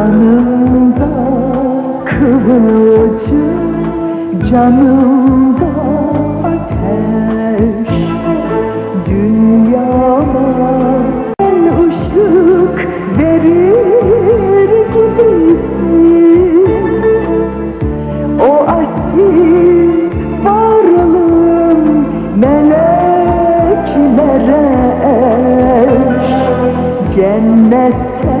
Kanımda kıvılcım Canımda ateş. Dünyama Sen ışık verir gibisin. O asil varlığım Meleklere eş. Cennette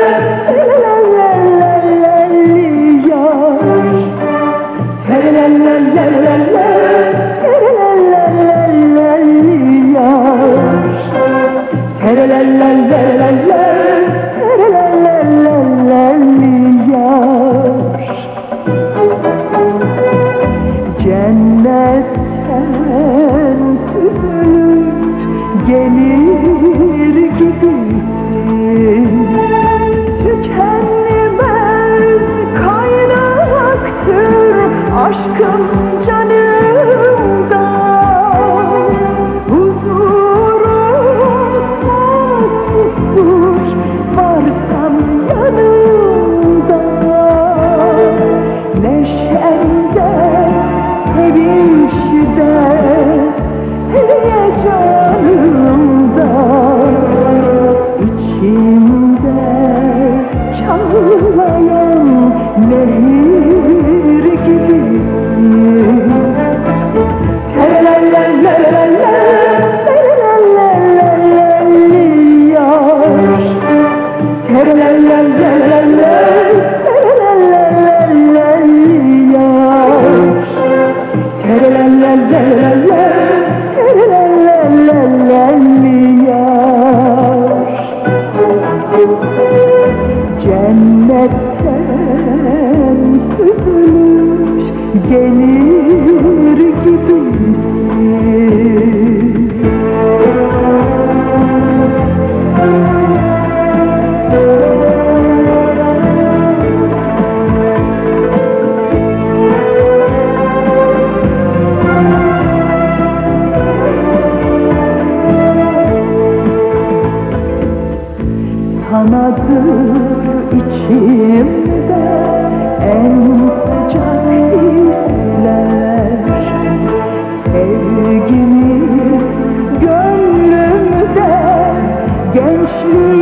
Neşemde, sevinçte, heyecanımda Cennetten süzülür gelir jeśli